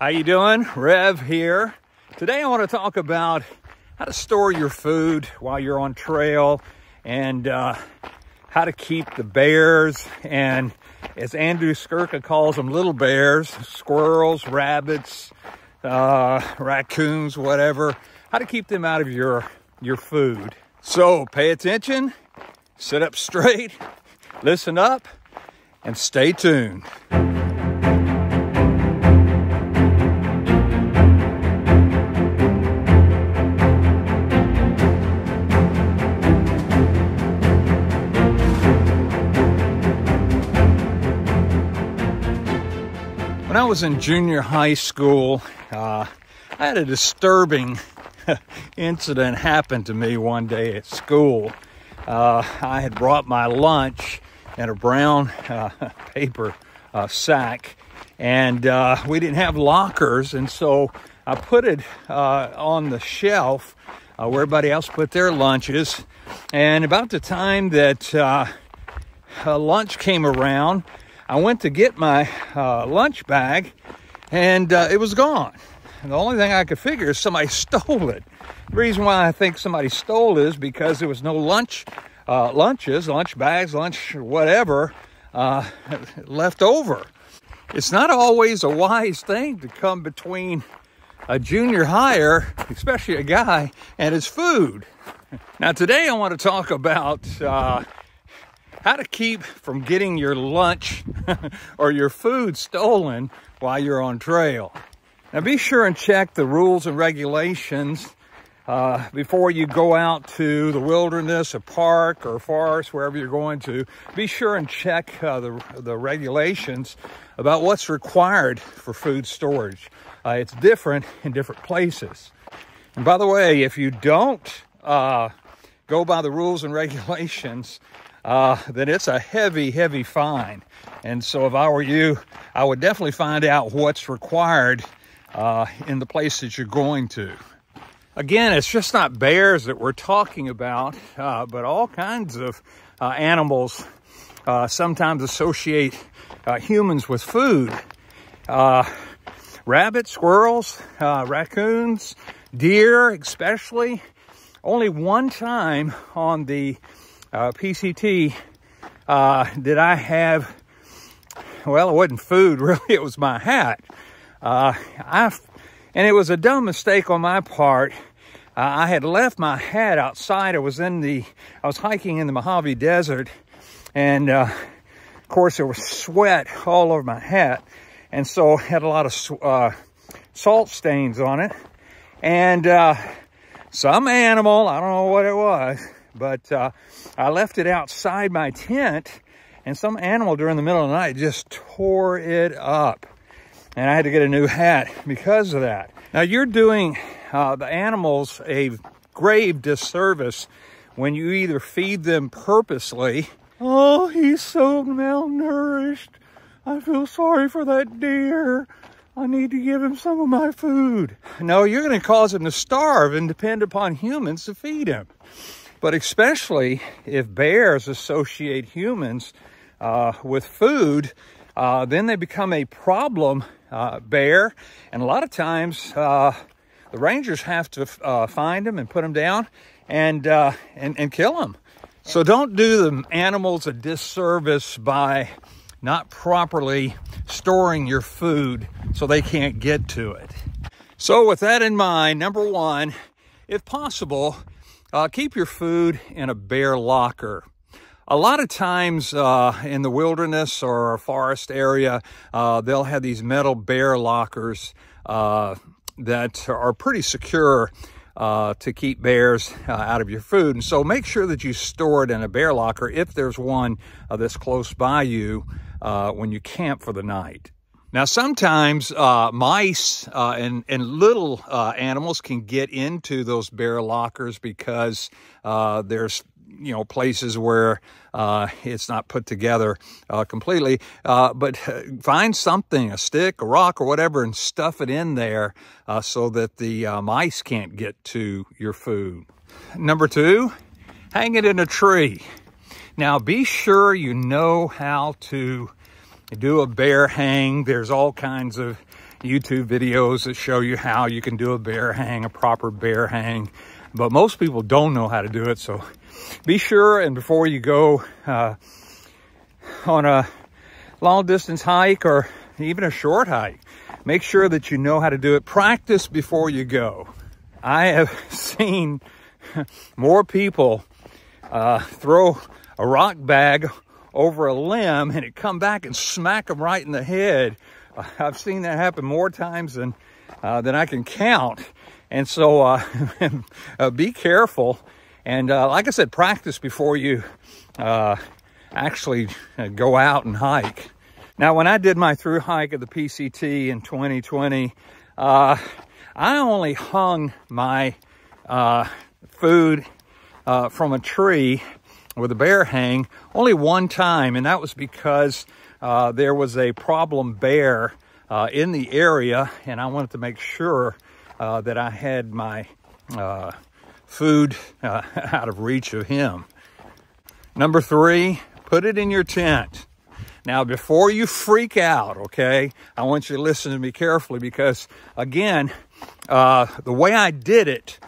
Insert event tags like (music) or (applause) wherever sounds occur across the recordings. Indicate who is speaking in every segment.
Speaker 1: How you doing? Rev here. Today I want to talk about how to store your food while you're on trail and uh, how to keep the bears and as Andrew Skurka calls them, little bears, squirrels, rabbits, uh, raccoons, whatever, how to keep them out of your, your food. So pay attention, sit up straight, listen up, and stay tuned. When I was in junior high school, uh, I had a disturbing (laughs) incident happen to me one day at school. Uh, I had brought my lunch in a brown uh, (laughs) paper uh, sack, and uh, we didn't have lockers, and so I put it uh, on the shelf where everybody else put their lunches. And about the time that lunch came around, I went to get my uh, lunch bag and uh, it was gone. And the only thing I could figure is somebody (laughs) stole it. The reason why I think somebody stole is because there was no lunch, uh, lunches, lunch bags, lunch, whatever, uh, (laughs) left over. It's not always a wise thing to come between a junior hire, especially a guy, and his food. Now, today I want to talk about uh, how to keep from getting your lunch (laughs) or your food stolen while you're on trail. Now be sure and check the rules and regulations uh, before you go out to the wilderness, a park or a forest, wherever you're going to. Be sure and check uh, the, the regulations about what's required for food storage. Uh, it's different in different places. And by the way, if you don't uh, go by the rules and (laughs) regulations, uh, then it's a heavy, heavy fine. And so if I were you, I would definitely find out what's required uh, in the place that you're going to. Again, it's just not bears that we're talking about, uh, but all kinds of uh, animals uh, sometimes associate uh, humans with food. rabbits, squirrels, raccoons, deer especially. Only one time on the uh, PCT uh, did I have, well, it wasn't food, (laughs) really, it was my hat. Uh, I, and it was a dumb mistake on my part. Uh, I had left my hat outside. I was in the, I was hiking in the Mojave Desert, and uh, of course there was sweat all over my hat, and so had a lot of uh, salt stains on it. And some animal, I don't know what it was, but uh, I left it outside my tent and some animal during the middle of the night just tore it up. And I had to get a new hat because of that. Now you're doing uh, the animals a grave disservice when you either feed them purposely. Oh, he's so malnourished. I feel sorry for that deer. I need to give him some of my food. No, you're going to cause him to starve and depend upon humans to feed him. But especially if bears associate humans uh, with food, uh, then they become a problem uh, bear. And a lot of times uh, the rangers have to uh, find them and put them down and, uh, and, and kill them. So don't do the animals a disservice by not properly storing your food so they can't get to it. So with that in mind, number one, if possible, uh, keep your food in a bear locker. A lot of times uh, in the wilderness or a forest area, uh, they'll have these metal bear lockers uh, that are pretty secure uh, to keep bears uh, out of your food. And so make sure that you store it in a bear locker if there's one that's close by you when you camp for the night. Now, sometimes uh, mice uh, and, and little uh, animals can get into those bear lockers because uh, there's you know places where uh, it's not put together uh, completely. but find something, a stick, a rock, or whatever, and stuff it in there so that the mice can't get to your food. Number two, hang it in a tree. Now, be sure you know how to do a bear hang. There's all kinds of, YouTube videos that show you how you can do a bear hang, a proper bear hang. But most people don't know how to do it. So be sure and before you go uh, on a long distance hike or even a short hike, make sure that you know how to do it. Practice before you go. I have (laughs) seen (laughs) more people uh, throw a rock bag over a limb and it come back and smack them right in the head. (laughs) I've seen that happen more times than, uh, than I can count. And so uh, (laughs) uh be careful. And uh, like I said, practice before you uh, actually go out and hike. Now, when I did my through hike of the PCT in 2020, I only hung my food from a tree with a bear hang only one time, and that was because uh, there was a problem bear uh, in the area, and I wanted to make sure uh, that I had my uh, food uh, (laughs) out of reach of him. Number three, put it in your tent. Now, before you freak out, okay, I want you to listen to me carefully because, again, uh, the way I did it,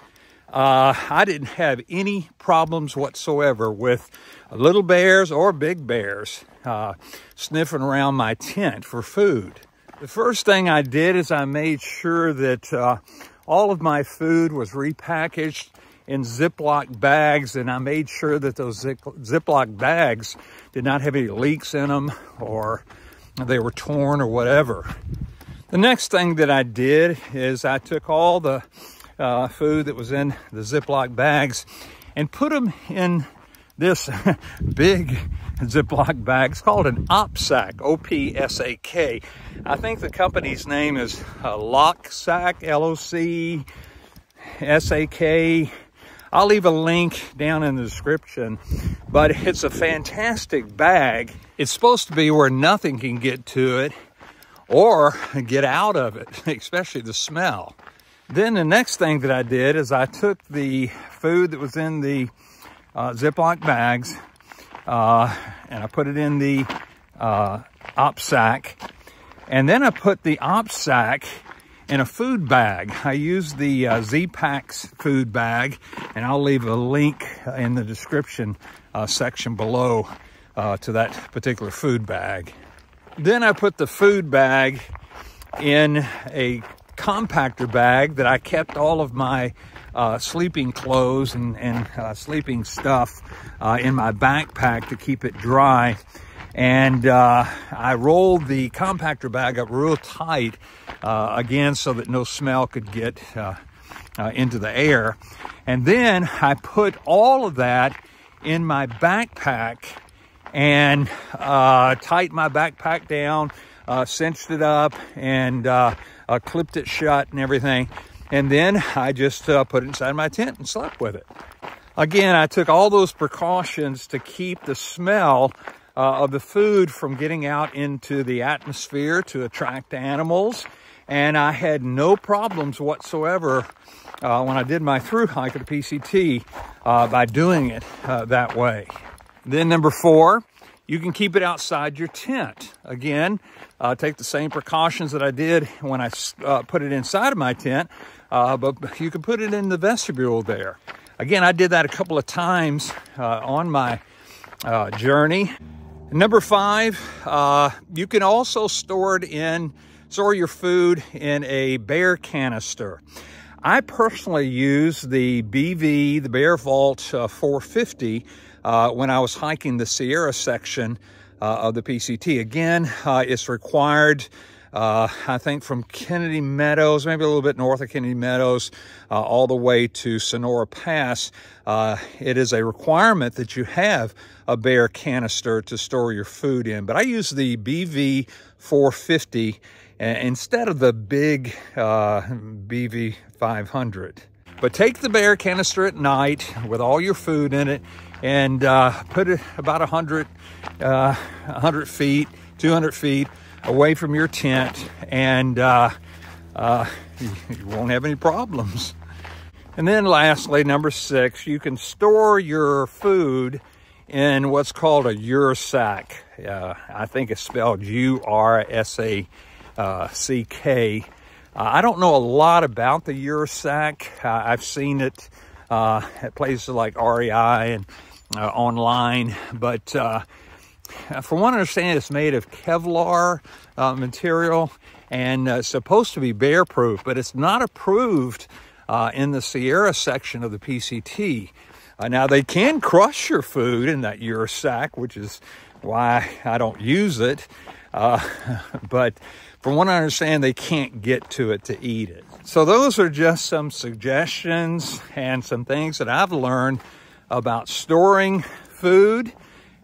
Speaker 1: uh, I didn't have any problems whatsoever with little bears or big bears uh, sniffing around my tent for food. The first thing I did is I made sure that uh, all of my food was repackaged in Ziploc bags, and I made sure that those Ziploc bags did not have any leaks in them or they were torn or whatever. The next thing that I did is I took all the uh, food that was in the Ziploc bags and put them in this (laughs) big Ziploc bag. It's called an OPSAK, O-P-S-A-K. I think the company's name is uh, Loksak, L-O-C-S-A-K. I'll leave a link down in the description, but it's a fantastic bag. It's supposed to be where nothing can get to it or get out of it, (laughs) especially the smell. Then the next thing that I did is I took the food that was in the uh, Ziploc bags uh, and I put it in the uh, OPSAK. And then I put the OPSAK in a food bag. I used the uh, Zpacks food bag and I'll leave a link in the description uh, section below uh, to that particular food bag. Then I put the food bag in a compactor bag that I kept all of my uh, sleeping clothes and, and uh, sleeping stuff uh, in my backpack to keep it dry. And uh, I rolled the compactor bag up real tight, uh, again, so that no smell could get uh, into the air. And then I put all of that in my backpack and tightened my backpack down, cinched it up, and uh, clipped it shut and everything. And then I just uh, put it inside my tent and slept with it. Again, I took all those precautions to keep the smell uh, of the food from getting out into the atmosphere to attract animals. And I had no problems whatsoever uh, when I did my through hike at the PCT uh, by doing it uh, that way. Then number four, you can keep it outside your tent. Again, uh, take the same precautions that I did when I uh, put it inside of my tent, uh, but you can put it in the vestibule there. Again, I did that a couple of times uh, on my uh, journey. Number five, uh, you can also store it in, store your food in a bear canister. I personally use the BV, the Bear Vault 450, uh, when I was hiking the Sierra section uh, of the PCT. Again, uh, it's required, uh, I think, from Kennedy Meadows, maybe a little bit north of Kennedy Meadows, uh, all the way to Sonora Pass. Uh, it is a requirement that you have a bear canister to store your food in. But I use the BV 450 instead of the big BV 500. But take the bear canister at night with all your food in it and uh, put it about 100, uh, 100 feet, 200 feet away from your tent, and uh, uh, (laughs) you won't have any problems. And then lastly, number six, you can store your food in what's called a Ursack. Uh, I think it's spelled U-R-S-A-C. uh, Uh, I don't know a lot about the Urasac. Uh, I've seen it uh, at places like REI and uh, online, (laughs) but uh, from what I understand, it's made of Kevlar material and supposed to be bear proof, but it's not approved in the Sierra section of the PCT. now, they can crush your food in that Urasac, which is why I don't use it. Uh, (laughs) but from what I understand, they can't get to it to eat it. So those are just some suggestions and some things that I've learned about storing food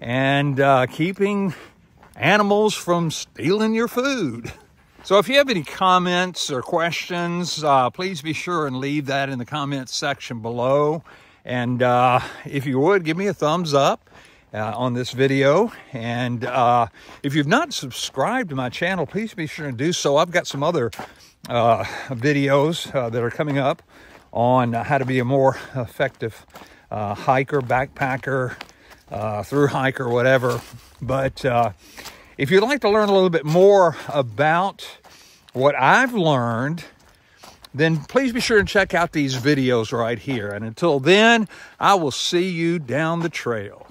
Speaker 1: and uh, keeping animals from stealing your food. So if you have any comments or questions, uh, please be sure and leave that in the comments section below. And uh, if you would, give me a thumbs up uh, on this video. And uh, if you've not subscribed to my channel, please be sure to do so. I've got some other uh, videos uh, that are coming up on how to be a more effective uh, hiker, backpacker, uh, through hiker, whatever. But if you'd like to learn a little bit more about what I've learned, then please be sure and check out these videos right here. And until then, I will see you down the trail.